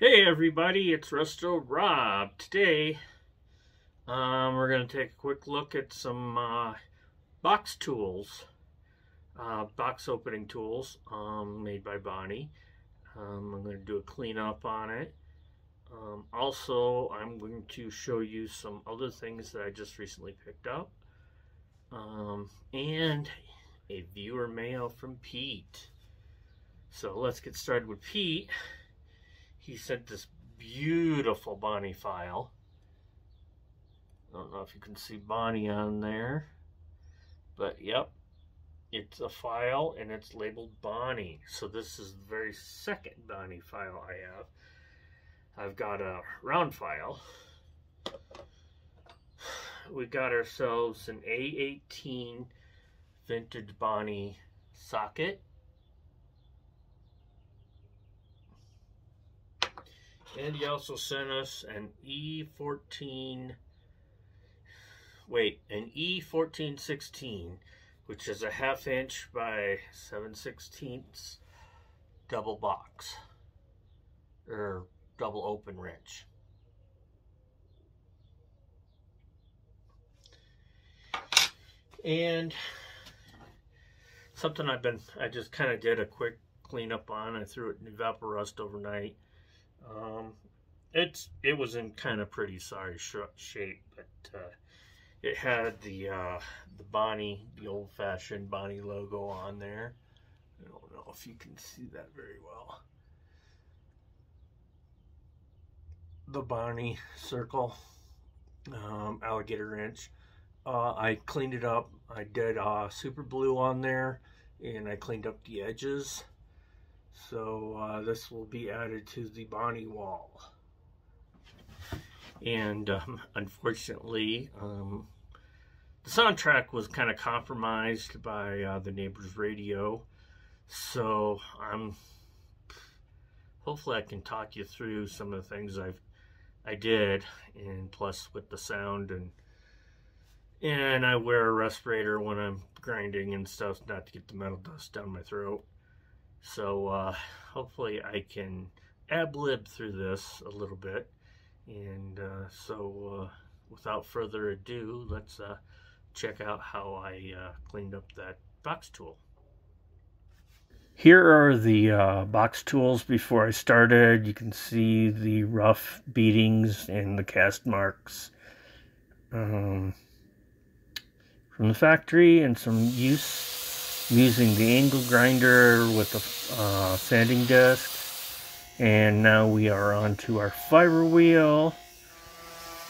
Hey everybody, it's Resto Rob. Today, um, we're going to take a quick look at some uh, box tools, uh, box opening tools um, made by Bonney. Um, I'm going to do a cleanup on it. Um, also, I'm going to show you some other things that I just recently picked up. Um, and a viewer mail from Pete. So let's get started with Pete he sent this beautiful Bonney file. I don't know if you can see Bonney on there, but yep, it's a file and it's labeled Bonney. So this is the very second Bonney file I have. I've got a round file. We got ourselves an A18 vintage Bonney socket And he also sent us an E14, wait, an E1416, which is a half inch by 7 sixteenths double box, or double open wrench. And something I've been, I just kind of did a quick cleanup on. I threw it in Evaporust overnight um, it's it was in kind of pretty sorry shape, but uh, it had the uh, the Bonney, the old-fashioned Bonney logo on there. I don't know if you can see that very well. The Bonney circle, um, alligator wrench. Uh, I cleaned it up. I did uh, super blue on there, and I cleaned up the edges. So uh, this will be added to the Bonney wall. And um, unfortunately, um, the soundtrack was kind of compromised by uh, the neighbor's radio. So I'm hopefully I can talk you through some of the things I've I did, and plus with the sound and and I wear a respirator when I'm grinding and stuff, not to get the metal dust down my throat. So uh, hopefully I can ab-lib through this a little bit. And uh, so uh, without further ado, let's uh, check out how I uh, cleaned up that box tool. Here are the uh, box tools before I started. You can see the rough beatings and the cast marks um, from the factory and some use using the angle grinder with the uh, sanding disc and now we are on to our fiber wheel.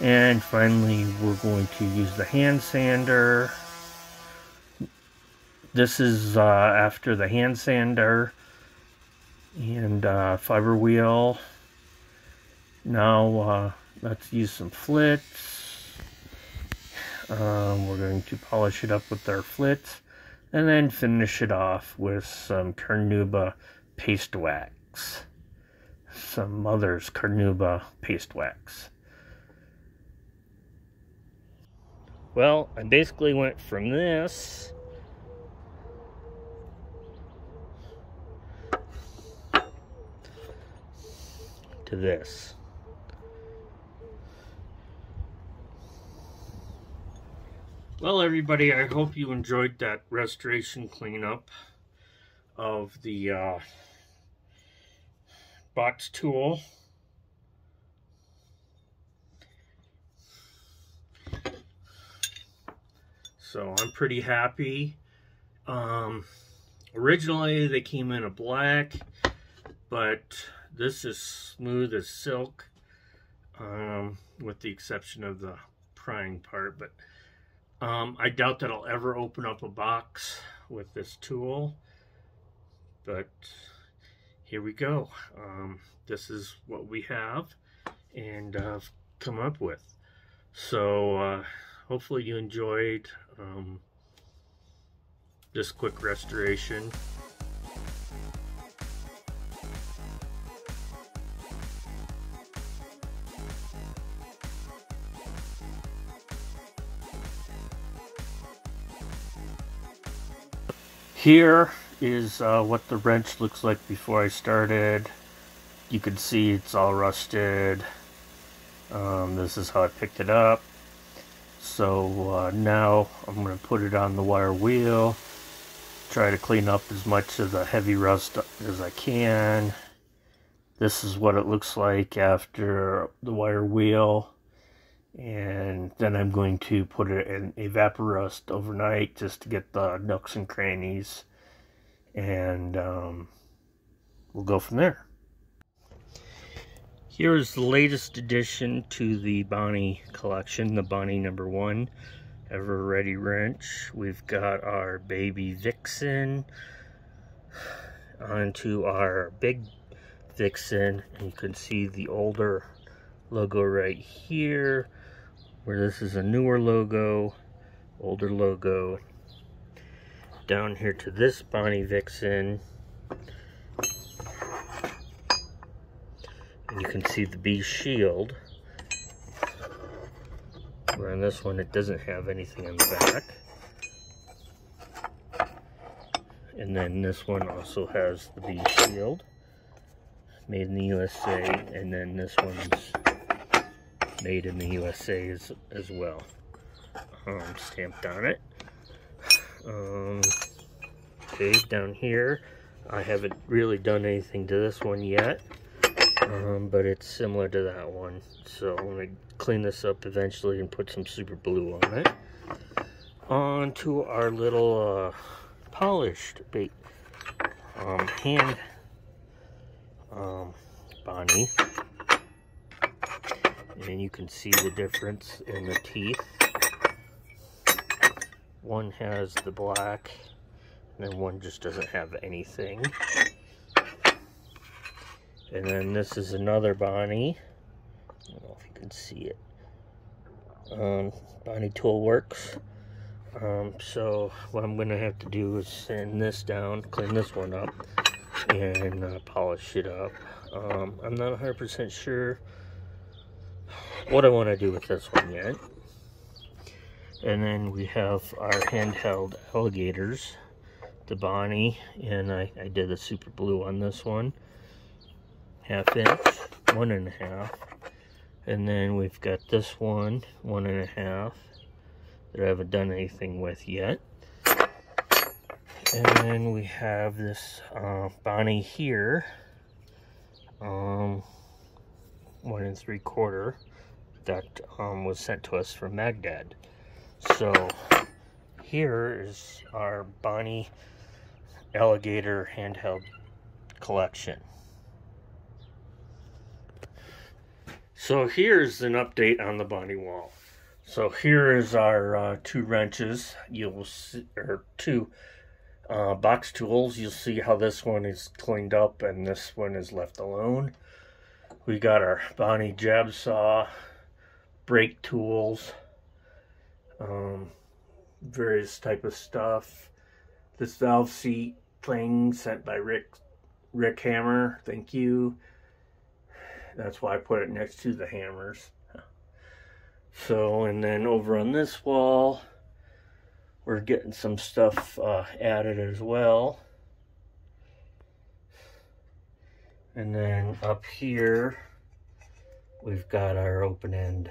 And finally we're going to use the hand sander. This is uh, after the hand sander and uh, fiber wheel. Now uh, let's use some flits. Um, we're going to polish it up with our flits and then finish it off with some Carnauba paste wax. Some Mother's Carnauba paste wax. Well, I basically went from this to this. Well, everybody, I hope you enjoyed that restoration cleanup of the uh, box tool. So I'm pretty happy. Um, originally, they came in a black, but this is smooth as silk, um, with the exception of the prying part. But um, I doubt that I'll ever open up a box with this tool, but here we go. Um, this is what we have and uh, come up with. So uh, hopefully you enjoyed um, this quick restoration. Here is uh, what the wrench looks like before I started. you can see it's all rusted. Um, this is how I picked it up. So uh, now I'm going to put it on the wire wheel. Try to clean up as much of the heavy rust as I can. This is what it looks like after the wire wheel. And then I'm going to put it in Evaporust overnight just to get the nooks and crannies. And um, we'll go from there. Here's the latest addition to the Bonney collection, the Bonney number one Ever Ready wrench. We've got our baby Vixen onto our big Vixen. And you can see the older logo right here, where this is a newer logo, older logo. Down here to this Bonney Vixen. And you can see the B shield. Where on this one it doesn't have anything on the back. And then this one also has the B shield. Made in the USA. And then this one's made in the USA as, as well. Um, stamped on it. Um, okay, down here, I haven't really done anything to this one yet um, but it's similar to that one. So I'm going to clean this up eventually and put some super blue on it. On to our little uh, polished bait um, hand um, Bonney. And you can see the difference in the teeth. One has the black, and then one just doesn't have anything. And then this is another Bonney. I don't know if you can see it. Um, Bonney Tool Works. Um, so what I'm going to have to do is sand this down, clean this one up, and uh, polish it up. Um, I'm not 100% sure what I want to do with this one yet. And then we have our handheld alligators, the Bonney, and I, I did the super blue on this one half inch, one and a half. And then we've got this one, one and a half, that I haven't done anything with yet. And then we have this uh, Bonney here, um, one and three quarter, that um, was sent to us from Magdad. So here is our Bonney alligator handheld collection. So here's an update on the Bonney wall. So here is our uh, two wrenches. You'll see, or two uh, box tools. You'll see how this one is cleaned up and this one is left alone. We got our Bonney jab saw, brake tools, um, various type of stuff. This valve seat thing sent by Rick Rick Hammer. Thank you. That's why I put it next to the hammers. So, and then over on this wall, we're getting some stuff uh, added as well. And then up here, we've got our open end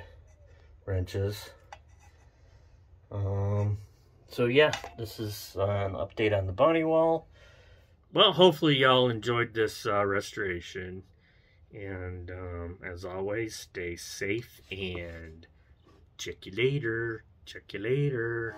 wrenches. Um, so yeah, this is uh, an update on the Bonney wall. Well, hopefully y'all enjoyed this uh, restoration. And um, as always, stay safe and check you later. Check you later.